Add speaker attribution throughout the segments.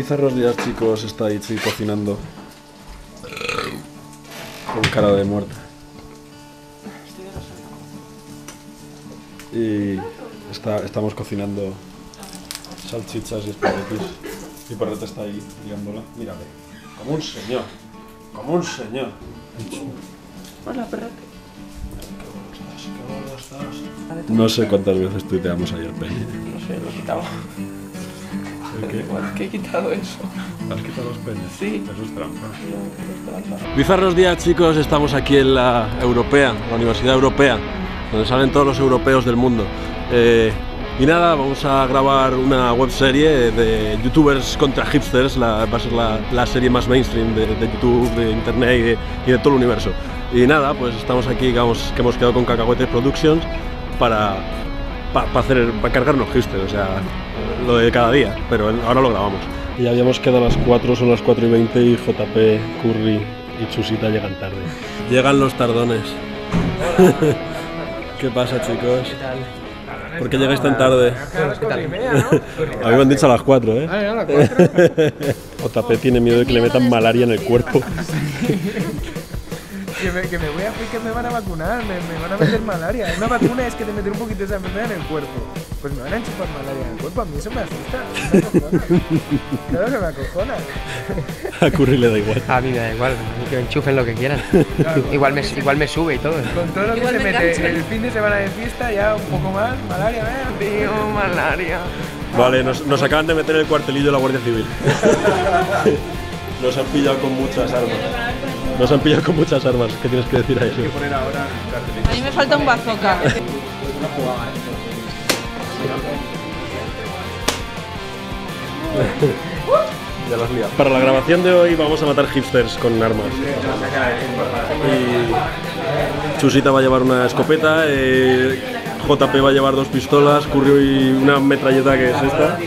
Speaker 1: Bizarros días, chicos, está ahí sí, cocinando. Con cara de muerta. Y está, estamos cocinando salchichas y espaguetis. Y Porrete está ahí liándola. Mírale. Como un señor. Como un señor.
Speaker 2: Hola, perro.
Speaker 1: No sé cuántas veces tuiteamos ayer, Peña.
Speaker 2: No sé, lo he quitado.
Speaker 1: ¿El qué?
Speaker 2: He quitado eso.
Speaker 1: ¿Has quitado los?
Speaker 2: Sí.
Speaker 1: Eso es trampa. Bizarros días chicos, estamos aquí en la Europea, la Universidad Europea, donde salen todos los europeos del mundo. Eh, y nada, vamos a grabar una webserie de youtubers contra hipsters, la- va a ser la, la serie más mainstream de, de YouTube, de internet y de, y de todo el universo. Y nada, pues estamos aquí, que, vamos- que hemos quedado con Cacahuetes Productions para, para hacer, para cargarnos hipsters, o sea, lo de cada día, pero ahora lo grabamos. Y ya habíamos quedado a las 4, son las 4 y 20 y JP, Curry y Chusita llegan tarde. Llegan los tardones. ¿Qué pasa chicos? ¿Por qué llegáis tan tarde? A mí me han dicho a las 4, ¿eh? JP tiene miedo de que le metan malaria en el cuerpo.
Speaker 3: Que me, que me voy a que me van a vacunar, me, me van a meter malaria. Una vacuna es que te meten un poquito de esa enfermedad en el cuerpo. Pues me van a enchufar malaria en el cuerpo, a mí eso me asusta. me acojona. Claro que me acojona.
Speaker 1: A Curry le da igual.
Speaker 4: A mí me da igual, a mí que me enchufen lo que quieran. igual, me, igual me sube y todo.
Speaker 3: Con todo lo que
Speaker 2: Igual
Speaker 3: se
Speaker 2: me
Speaker 3: mete
Speaker 2: engancha.
Speaker 3: el fin de semana de fiesta, ya un poco más, malaria, ¿eh?
Speaker 4: Tío, malaria.
Speaker 1: Vale, nos, nos acaban de meter en el cuartelillo de la Guardia Civil. Nos han pillado con muchas armas. Nos han pillado con muchas armas. ¿Qué tienes que decir a eso?
Speaker 2: A mí me falta un bazooka.
Speaker 1: Para la grabación de hoy vamos a matar hipsters con armas. Y Chusita va a llevar una escopeta, eh, JP va a llevar dos pistolas, Curry y una metralleta que es esta.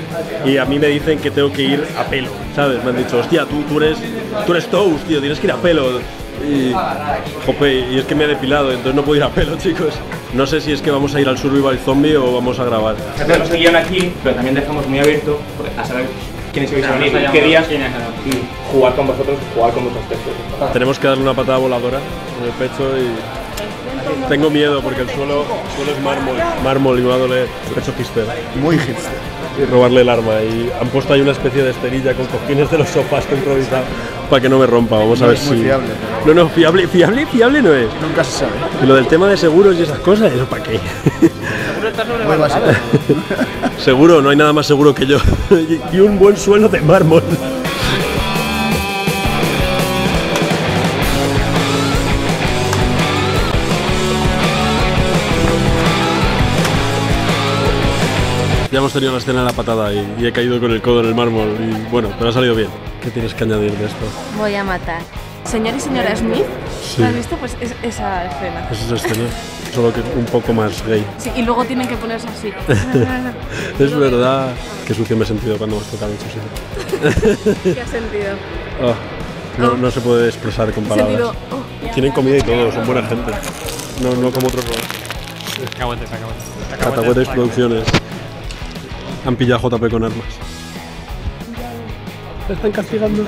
Speaker 1: Y a mí me dicen que tengo que ir a pelo, ¿sabes? Me han dicho, hostia, tú, tú eres tú eres Toast, tío, tienes que ir a pelo. Y, jope, y es que me he depilado, entonces no puedo ir a pelo, chicos. No sé si es que vamos a ir al Survival Zombie o vamos a grabar.
Speaker 5: Hacemos el guion aquí, pero también dejamos muy abierto a saber quiénes vais a venir, qué días y jugar con vosotros, jugar con vuestros textos.
Speaker 1: Tenemos que darle una patada voladora en el pecho y tengo miedo porque el suelo, el suelo es mármol, mármol y me va a doler pecho hipster.
Speaker 6: Muy hipster.
Speaker 1: Y robarle el arma y han puesto ahí una especie de esterilla con cojines de los sofás que he improvisado para que no me rompa. Vamos a ver
Speaker 6: es muy
Speaker 1: si
Speaker 6: fiable,
Speaker 1: No, no, fiable, fiable, fiable no es.
Speaker 6: Nunca se sabe.
Speaker 1: Y lo del tema de seguros y esas cosas, eso para qué. Seguro, no hay nada más seguro que yo y un buen suelo de mármol. Ya hemos tenido la escena de la patada y, y he caído con el codo en el mármol y bueno, pero ha salido bien. ¿Qué tienes que añadir de esto?
Speaker 7: Voy a matar.
Speaker 2: Señor y señora Smith,
Speaker 1: Sí.
Speaker 2: ¿lo has visto? Pues es, esa escena.
Speaker 1: Es esa escena, solo que un poco más gay.
Speaker 2: Sí, y luego tienen que ponerse así.
Speaker 1: Es verdad. Qué sucio me he sentido cuando hemos tocado su
Speaker 2: ¿Qué has sentido?
Speaker 1: Ah, no, no se puede expresar con palabras.
Speaker 2: sentido. oh,
Speaker 1: Tienen comida y todo, son buena gente. No, no como otros roles.
Speaker 4: Aguantes, aguantes.
Speaker 1: Catacuetes Producciones. Han pillado a JP con armas. Te están castigando.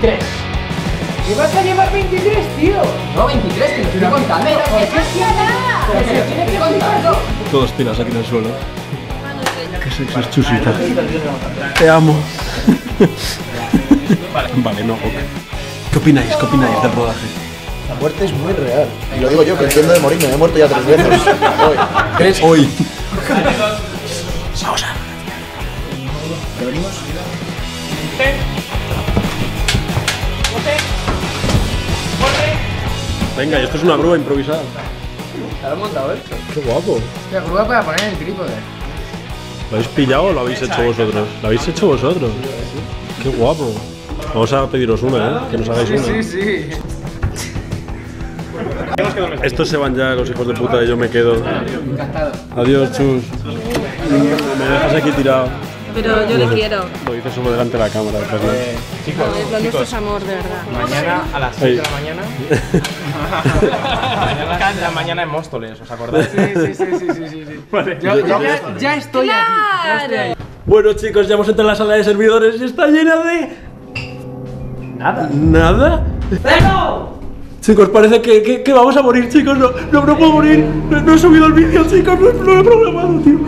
Speaker 3: ¿Qué vas a llevar 23, tío?
Speaker 4: No, 23, que lo estoy contando. Pero que lo tienes que contar.
Speaker 1: Todos pilas aquí en el suelo. Te amo. vale, no, ok. ¿Qué opináis? ¿Qué opináis del rodaje?
Speaker 6: La muerte es muy real. Y lo digo yo, que entiendo de morirme. Me he muerto ya tres veces. Hoy.
Speaker 1: ¿Crees? Hoy. Venga, y esto es una grúa improvisada.
Speaker 3: ¿Te lo has montado esto?
Speaker 1: Qué guapo.
Speaker 3: La grúa para poner el trípode.
Speaker 1: ¿Lo habéis pillado o lo habéis hecho vosotros? ¿Lo habéis hecho vosotros? Qué guapo. Vamos a pediros una, ¿eh? Que nos hagáis una.
Speaker 3: Sí, sí.
Speaker 1: Estos se van ya, los hijos de puta, y yo me quedo. Adiós, chus. Me dejas aquí tirado.
Speaker 2: Pero yo le quiero.
Speaker 1: Lo dices solo delante de la cámara.
Speaker 5: Eh, chicos,
Speaker 2: No, lo nuestro es amor, de verdad.
Speaker 5: mañana a las 6 de la mañana. mañana la mañana en Móstoles, ¿os acordáis?
Speaker 3: Sí, sí, sí, sí, sí, sí, sí. Yo, yo ya, ya estoy aquí. ya estoy ahí.
Speaker 1: Bueno chicos, ya hemos entrado en la sala de servidores y está llena de...
Speaker 5: Nada.
Speaker 1: ¿Nada? Chicos, parece que, que- que vamos a morir, chicos. No, no, no puedo morir. No, no he subido el vídeo, chicos. No, no lo he programado, tío.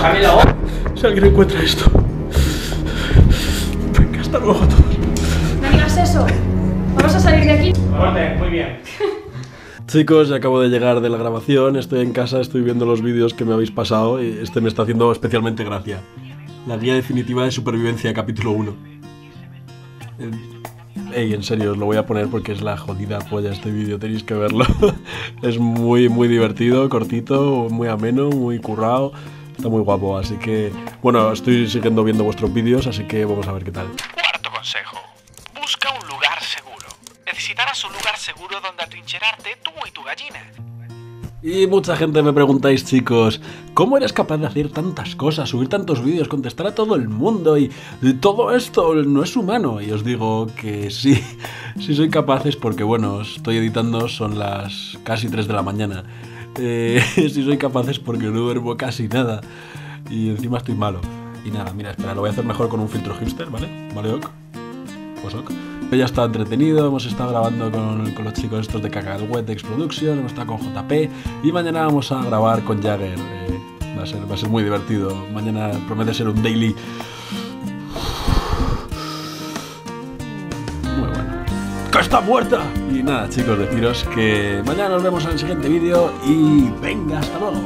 Speaker 7: Sea.
Speaker 1: Si alguien encuentra esto. Venga, hasta luego a todos.
Speaker 7: No digas eso. Vamos a salir de aquí.
Speaker 5: Muy bien.
Speaker 1: Chicos, ya acabo de llegar de la grabación. Estoy en casa, estoy viendo los vídeos que me habéis pasado. Y este me está haciendo especialmente gracia. La guía definitiva de supervivencia, capítulo 1. Eh, Ey, en serio, os lo voy a poner porque es la jodida polla este vídeo, tenéis que verlo. es muy, muy divertido, cortito, muy ameno, muy currado. Está muy guapo, así que... Bueno, estoy siguiendo viendo vuestros vídeos, así que vamos a ver qué tal.
Speaker 8: Cuarto consejo. Busca un lugar seguro. Necesitarás un lugar seguro donde atrincherarte tú y tu gallina.
Speaker 1: Y mucha gente me preguntáis, chicos, ¿cómo eres capaz de hacer tantas cosas, subir tantos vídeos, contestar a todo el mundo y, todo esto no es humano? Y os digo que sí, sí soy capaz es porque, bueno, estoy editando, son las casi 3 de la mañana. Eh, sí soy capaz es porque no duermo casi nada y encima estoy malo. Y nada, mira, espera, lo voy a hacer mejor con un filtro hipster, ¿vale? ¿Vale, ok? Pues ok. Ya está entretenido, hemos estado grabando con, con los chicos estos de Cacahuetex Production, hemos estado con JP y mañana vamos a grabar con Jagger. eh, va, a ser, va a ser muy divertido. Mañana promete ser un daily. ¡Que está muerta! Y nada, chicos, deciros que mañana nos vemos en el siguiente vídeo y venga, hasta luego.